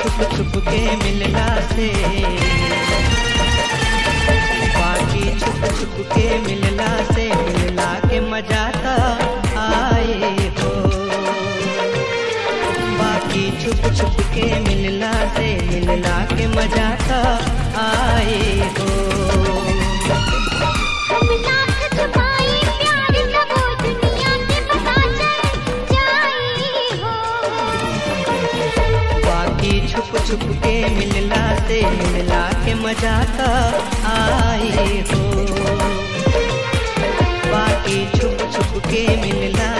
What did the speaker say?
छुप छुप के मिलना से बाकी छुप छुप के मिलना से मिलना के मज़ा था आए हो। बाकी छुप छुप के मिलना से मिलना के मज़ा छुप के मिलना से मिलना के मज़ा का आए हो। बाकी छुप छुप के मिलना